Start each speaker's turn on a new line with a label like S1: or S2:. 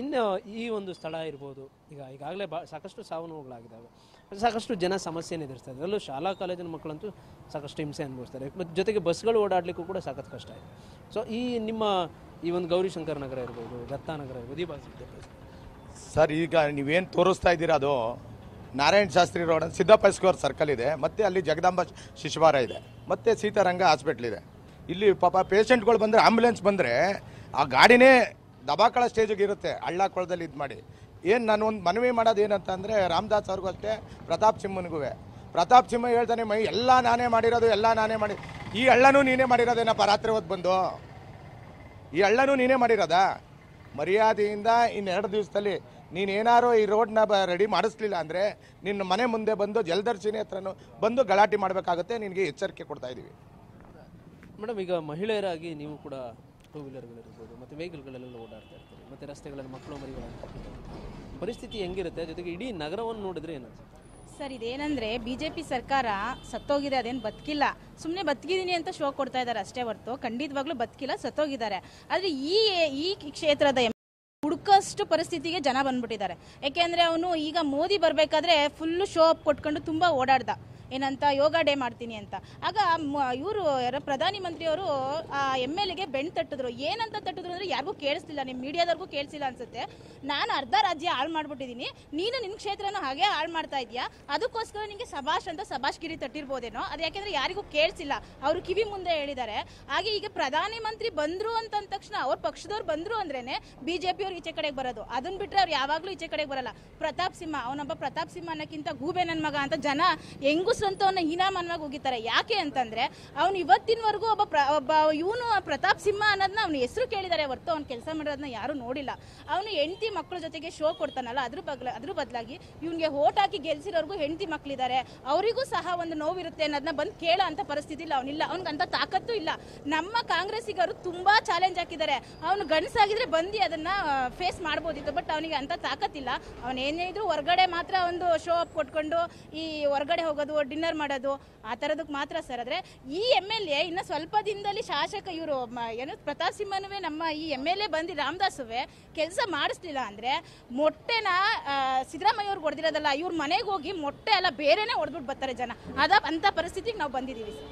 S1: ಇನ್ನು ಈ ಒಂದು ಸ್ಥಳ ಇರ್ಬೋದು. ಈಗ, ಈಗಾಗಲೇ ಬಾ, ಸಾಕಷ್ಟು ಸಾವು ನೋವುಗಳಾಗಿದ್ದಾವೆ ಸಾಕಷ್ಟು ಜನ ಸಮಸ್ಯೆನ ಎದುರಿಸ್ತಾರೆ ಅದರಲ್ಲೂ ಶಾಲಾ ಕಾಲೇಜಿನ ಮಕ್ಕಳಂತೂ ಸಾಕಷ್ಟು ಹಿಂಸೆ ಅನುಭವಿಸ್ತಾರೆ. ಮತ್ತು ಜೊತೆಗೆ ಬಸ್ಗಳು ಓಡಾಡಲಿಕ್ಕೂ ಕೂಡ ಸಾಕಷ್ಟು ಕಷ್ಟ ಇದೆ. ಸೊ ಈ ನಿಮ್ಮ ಈ ಒಂದು ಗೌರಿಶಂಕರ್ ನಗರ ಇರ್ಬೋದು ದತ್ತಾನಗರ ಇರ್ಬೋದು, ಈ ಭಾಗ
S2: ಸರ್, ಈಗ ನೀವೇನು ತೋರಿಸ್ತಾ ಇದ್ದೀರಾ ಅದು? Narayana Shastri road Siddappa square circle ಇದೆ. ಮತ್ತೆ ಅಲ್ಲಿ ಜಗದಾಂಬ ಶಿಶುವಾರ ಇದೆ. ಮತ್ತೆ ಸೀತಾರಂಗ ಹಾಸ್ಪಿಟ್ಲ್ ಇದೆ. ಇಲ್ಲಿ ಪಾಪ ಪೇಷಂಟ್ಗಳು ಬಂದರೆ ಆ್ಯಂಬುಲೆನ್ಸ್ ಬಂದರೆ, ಆ ಗಾಡಿನೇ ದಬಾಕಳ ಸ್ಟೇಜಿಗೆ ಇರುತ್ತೆ, ಹಳ್ಳ ಕೊಳದಲ್ಲಿ ಇದು ಮಾಡಿ. ಏನು ನಾನು ಒಂದು ಮನವಿ ಮಾಡೋದು ಏನಂತ ಅಂದರೆ, ರಾಮದಾಸ್ ಅವ್ರಿಗೂ ಅಷ್ಟೇ, ಪ್ರತಾಪ್ ಸಿಂಹನಿಗೂ ಪ್ರತಾಪ್ ಸಿಂಹ ಹೇಳ್ತಾನೆ ಮೈ, ಎಲ್ಲ ನಾನೇ ಮಾಡಿರೋದು, ಎಲ್ಲ ನಾನೇ ಮಾಡಿ ಈ ಹಳ್ಳನೂ ನೀನೇ ಮಾಡಿರೋದೇನಪ್ಪ, ರಾತ್ರಿ ಹೊತ್ತು ಬಂದು? ಈ ಹಳ್ಳನೂ ನೀನೇ ಮಾಡಿರೋದಾ? ಮರ್ಯಾದೆಯಿಂದ ಇನ್ನೆರಡು ದಿವಸದಲ್ಲಿ ನೀನು ಏನಾರು ಈ ರೋಡ್ನ ಬ ರೆಡಿ ಮಾಡಿಸ್ಲಿಲ್ಲ ಅಂದರೆ, ನಿನ್ನ ಮನೆ ಮುಂದೆ ಬಂದು ಜಲದರ್ಶಿನಿ ಹತ್ರನೂ ಬಂದು ಗಲಾಟೆ ಮಾಡಬೇಕಾಗುತ್ತೆ, ನಿನಗೆ ಎಚ್ಚರಿಕೆ ಕೊಡ್ತಾ ಇದ್ದೀವಿ
S1: ಮೇಡಮ್, ಈಗ ಮಹಿಳೆಯರಾಗಿ ನೀವು ಕೂಡ ಟೂ ವೀಲರ್ಗಳಿರ್ಬೋದು, ಮತ್ತು ವೆಹಿಕಲ್ಗಳಲ್ಲೆಲ್ಲ ಓಡಾಡ್ತಾ ಇರ್ತಾರೆ, ಮತ್ತು ರಸ್ತೆಗಳಲ್ಲಿ ಮಕ್ಕಳು ಮರಿಗಳು ಪರಿಸ್ಥಿತಿ ಹೆಂಗಿರುತ್ತೆ? ಜೊತೆಗೆ ಇಡೀ ನಗರವನ್ನು ನೋಡಿದ್ರೆ ಏನು
S3: ಸರ್, ಇದೇನಂದ್ರೆ ಬಿಜೆಪಿ ಸರ್ಕಾರ ಸತ್ತೋಗಿದೆ, ಅದೇನು ಬದುಕಿಲ್ಲ. ಸುಮ್ಮನೆ ಬದುಕಿದೀನಿ ಅಂತ ಶೋ ಕೊಡ್ತಾ ಇದ್ದಾರೆ ಅಷ್ಟೇ ಹೊರತು, ಖಂಡಿತವಾಗ್ಲೂ ಬದುಕಿಲ್ಲ, ಸತ್ತೋಗಿದ್ದಾರೆ. ಆದ್ರೆ ಈ ಈ ಕ್ಷೇತ್ರದ ಹುಡುಕಷ್ಟು ಪರಿಸ್ಥಿತಿಗೆ ಜನ ಬಂದ್ಬಿಟ್ಟಿದ್ದಾರೆ. ಯಾಕೆಂದ್ರೆ ಅವನು ಈಗ ಮೋದಿ ಬರಬೇಕಾದ್ರೆ ಫುಲ್ಲು ಶೋ ಅಪ್ ಕೊಟ್ಕೊಂಡು ತುಂಬಾ ಓಡಾಡ್ದ. ಏನಂತ ಯೋಗ ಡೇ ಮಾಡ್ತೀನಿ ಅಂತ. ಆಗ ಇವರು ಯಾರ ಪ್ರಧಾನಿ ಮಂತ್ರಿಯವರು ಆ ಎಂ ಎಲ್ ಎಗೆ ತಟ್ಟಿದ್ರು. ಏನಂತ ತಟ್ಟಿದ್ರು ಅಂದ್ರೆ ಯಾರಿಗೂ ಕೇಳಿಸ್ಲಿಲ್ಲ ನಿಮ್ಮ ಮೀಡಿಯಾದವ್ರಿಗೂ ಕೇಳಿಸಿಲ್ಲ ಅನ್ಸುತ್ತೆ. ನಾನು ಅರ್ಧ ರಾಜ್ಯ ಹಾಳು ಮಾಡ್ಬಿಟ್ಟಿದ್ದೀನಿ ನೀನು ನಿನ್ನ ಕ್ಷೇತ್ರನ ಹಾಗೆ ಹಾಳು ಮಾಡ್ತಾ ಇದೀಯಾ? ಅದಕ್ಕೋಸ್ಕರ ನಿಮಗೆ ಸಭಾಷ್ ಅಂತ ಸಭಾಷ್ ಗಿರಿ ತಟ್ಟಿರ್ಬೋದೇನೋ? ಅದು ಯಾಕೆಂದ್ರೆ ಯಾರಿಗೂ ಕೇಳಿಸಿಲ್ಲ ಅವರು ಕಿವಿ ಮುಂದೆ ಹೇಳಿದ್ದಾರೆ. ಹಾಗೆ ಈಗ ಪ್ರಧಾನಿ ಮಂತ್ರಿ ಬಂದ್ರು ಅಂತ ತಕ್ಷಣ ಅವ್ರ ಪಕ್ಷದವ್ರು ಬಂದ್ರು ಅಂದ್ರೇನೆ ಬಿಜೆಪಿ ಅವ್ರು ಈಚೆ ಕಡೆಗೆ ಬರೋದು. ಅದನ್ನ ಬಿಟ್ರೆ ಅವ್ರು ಯಾವಾಗ್ಲೂ ಈಚೆ ಕಡೆಗೆ ಬರಲ್ಲ. ಪ್ರತಾಪ್ ಸಿಂಹ, ಅವನೊಬ್ಬ ಪ್ರತಾಪ್ ಸಿಂಹ ಅನ್ನಕ್ಕಿಂತ ಗೂಬೆ ನನ್ನ ಮಗ ಅಂತ ಜನ ಹೆಂಗುಸ್ ಅಂತ ಅವನ ಹೀನಾಮನ್ವಾಗಿ ಹೋಗಿತಾರೆ ಯಾಕೆ ಅಂತಂದ್ರೆ, ಅವ್ನು ಇವತ್ತಿನವರೆಗೂ ಒಬ್ಬ ಒಬ್ಬ ಇವನು ಪ್ರತಾಪ್ ಸಿಂಹ ಅನ್ನೋದನ್ನ ಅವ್ನ ಹೆಸರು ಕೇಳಿದ್ದಾರೆ ಹೊರತು ಅವ್ನು ಕೆಲಸ ಮಾಡೋದನ್ನ ಯಾರು ನೋಡಿಲ್ಲ. ಅವನು ಹೆಂಡತಿ ಮಕ್ಕಳ ಜೊತೆಗೆ ಶೋ ಕೊಡ್ತಾನಲ್ಲ, ಅದ್ರ ಬಗ್ಲ, ಅದ್ರ ಬದಲಾಗಿ ಇವನಿಗೆ ಓಟ್ ಹಾಕಿ ಗೆಲ್ಸಿರೋರ್ಗು ಹೆಂಡತಿ ಮಕ್ಕಳಿದ್ದಾರೆ ಅವರಿಗೂ ಸಹ ಒಂದು ನೋವಿರುತ್ತೆ ಅನ್ನೋದನ್ನ ಬಂದು ಕೇಳೋ ಅಂತ ಪರಿಸ್ಥಿತಿ ಇಲ್ಲ. ಅವನಿಲ್ಲ ಅವ್ನಿಗಂತ ತಾಕತ್ತು ಇಲ್ಲ. ನಮ್ಮ ಕಾಂಗ್ರೆಸ್ಸಿಗರು ತುಂಬಾ ಚಾಲೆಂಜ್ ಹಾಕಿದ್ದಾರೆ. ಅವನು ಗಂಡಸಾಗಿದ್ರೆ ಬಂದು ಅದನ್ನ ಫೇಸ್ ಮಾಡ್ಬೋದಿತ್ತು. ಬಟ್ ಅವನಿಗೆ ಅಂತ ತಾಕತ್ತಿಲ್ಲ. ಅವನು ಏನೇ ಇದ್ರು ಹೊರಗಡೆ ಮಾತ್ರ ಒಂದು ಶೋ ಅಪ್ ಕೊಟ್ಕೊಂಡು ಈ ಹೊರಗಡೆ ಹೋಗೋದು ಡಿನ್ನರ್ ಮಾಡೋದು, ಆ ಥರದಕ್ಕೆ ಮಾತ್ರ ಸರ್. ಆದರೆ ಈ ಎಂ ಎಲ್ ಎ ಇನ್ನು ಸ್ವಲ್ಪ ದಿನದಲ್ಲಿ ಶಾಸಕ ಇವರು ಏನು ಪ್ರತಾಪ್ ಸಿಂಹನುವೆ ನಮ್ಮ ಈ ಎಂ ಎಲ್ ಎ ಬಂದು ರಾಮದಾಸುವೆ ಕೆಲಸ ಮಾಡಿಸ್ಲಿಲ್ಲ ಅಂದರೆ ಮೊಟ್ಟೆನ ಸಿದ್ದರಾಮಯ್ಯ ಅವ್ರಿಗೆ ಹೊಡೆದಿರೋದಲ್ಲ, ಇವ್ರ ಮನೆಗೆ ಹೋಗಿ ಮೊಟ್ಟೆ ಎಲ್ಲ ಬೇರೆನೇ ಹೊಡೆದ್ಬಿಟ್ಟು ಬರ್ತಾರೆ ಜನ. ಅದ ಅಂಥ ಪರಿಸ್ಥಿತಿಗೆ ನಾವು ಬಂದಿದ್ದೀವಿ ಸರ್.